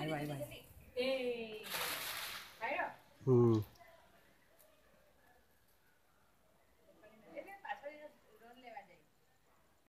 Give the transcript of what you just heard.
哎呦哎呦！哎，来了。嗯。